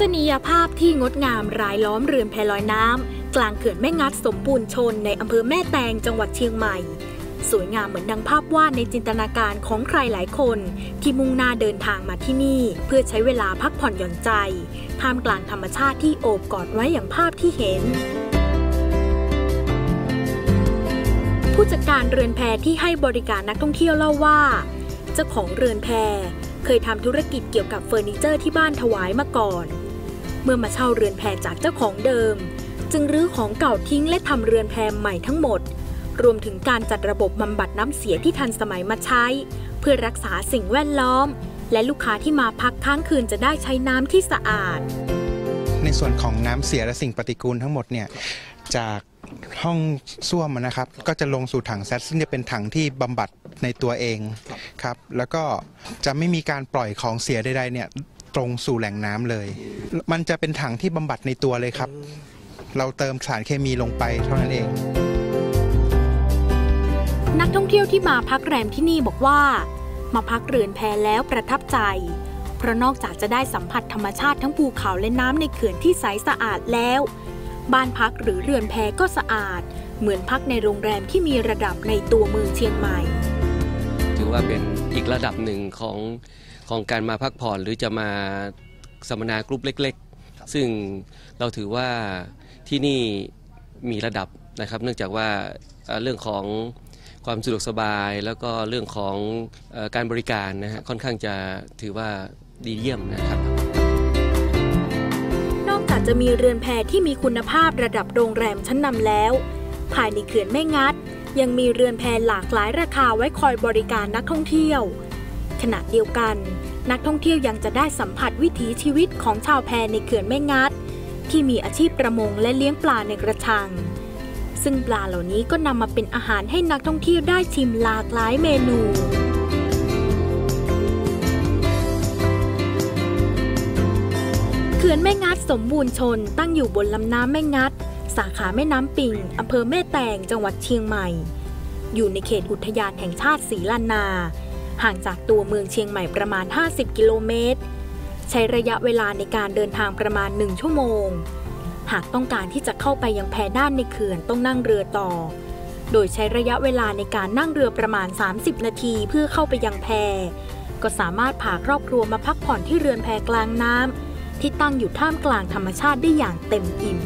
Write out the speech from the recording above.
ศนียภาพที่งดงามรายล้อมเรือนแพลอยน้ำ กลางเขื่อนแม่งัดสมบูรณ์ชนในอำเภอแม่แตงจังหวัดเชียงใหม่ สวยงามเหมือนดังภาพวาดในจินตนาการของใครหลายคน ที่มุ่งหน้าเดินทางมาที่นี่ เพื่อใช้เวลาพักผ่อนหย่อนใจ ท่ามกลางธรรมชาติที่โอบกอดไว้อย่างภาพที่เห็นผู้จัดการเรือนแพที่ให้บริการนักท่องเที่ยวเล่าว่า เจ้าของเรือนแพเคยทำธุรกิจเกี่ยวกับเฟอร์นิเจอร์ที่บ้านถวายมาก่อน เมื่อมาเช่าเรือนแพจากเจ้าของเดิม จึงรื้อของเก่าทิ้งและทำเรือนแพใหม่ทั้งหมด รวมถึงการจัดระบบบำบัดน้ำเสียที่ทันสมัยมาใช้ เพื่อรักษาสิ่งแวดล้อม และลูกค้าที่มาพักค้างคืนจะได้ใช้น้ำที่สะอาด ในส่วนของน้ำเสียและสิ่งปฏิกูลทั้งหมดเนี่ยจากห้องส้วมนะครับ ก็จะลงสู่ถังแซดซึ่งจะเป็นถังที่บำบัดในตัวเองครับ แล้วก็จะไม่มีการปล่อยของเสียใดๆเนี่ย ตรงสู่แหล่งน้ำเลย มันจะเป็นถังที่บำบัดในตัวเลยครับ เราเติมสารเคมีลงไปเท่านั้นเอง นักท่องเที่ยวที่มาพักแรมที่นี่บอกว่า มาพักเรือนแพแล้วประทับใจ เพราะนอกจากจะได้สัมผัสธรรมชาติทั้งภูเขาและน้ำในเขื่อนที่ใสสะอาดแล้ว บ้านพักหรือเรือนแพก็สะอาด เหมือนพักในโรงแรมที่มีระดับในตัวเมืองเชียงใหม่ ถือว่าเป็นอีกระดับหนึ่งของของการมาพักผ่อนหรือจะมาสัมมนากรุ๊ปเล็ก ๆ ซึ่งเราถือว่าที่นี่มีระดับนะครับ เนื่องจากว่าเอ่อเรื่องของความสะดวกสบายแล้วก็เรื่องของเออการบริการนะฮะค่อนข้างจะถือว่าดีเยี่ยมนะครับ นอกจากจะมีเรือนแพที่มีคุณภาพระดับโรงแรมชั้นนำแล้ว ภายในเขื่อนแม่งัด ยังมีเรือนแพหลากหลายราคาไว้คอยบริการนักท่องเที่ยว ขณะเดียวกัน นักท่องเที่ยวยังจะได้สัมผัสวิถีชีวิตของชาวแพในเขื่อนแม่งัด ที่มีอาชีพประมงและเลี้ยงปลาในกระชัง ซึ่งปลาเหล่านี้ก็นำมาเป็นอาหารให้นักท่องเที่ยวได้ชิมหลากหลายเมนูเขื่อนแม่งัดสมบูรณ์ชนตั้งอยู่บนลำน้ำแม่งัด สาขาแม่น้ำปิงอำเภอแม่แตงจังหวัดเชียงใหม่ อยู่ในเขตอุทยานแห่งชาติศรีลันนา ห่างจากตัวเมืองเชียงใหม่ประมาณ 50 กิโลเมตร ใช้ระยะเวลาในการเดินทางประมาณ 1 ชั่วโมง หากต้องการที่จะเข้าไปยังแพด้านในเขื่อนต้องนั่งเรือต่อ โดยใช้ระยะเวลาในการนั่งเรือประมาณ 30 นาทีเพื่อเข้าไปยังแพก็สามารถพาครอบครัวมาพักผ่อนที่เรือนแพกลางน้ำที่ตั้งอยู่ท่ามกลางธรรมชาติได้อย่างเต็มอิ่ม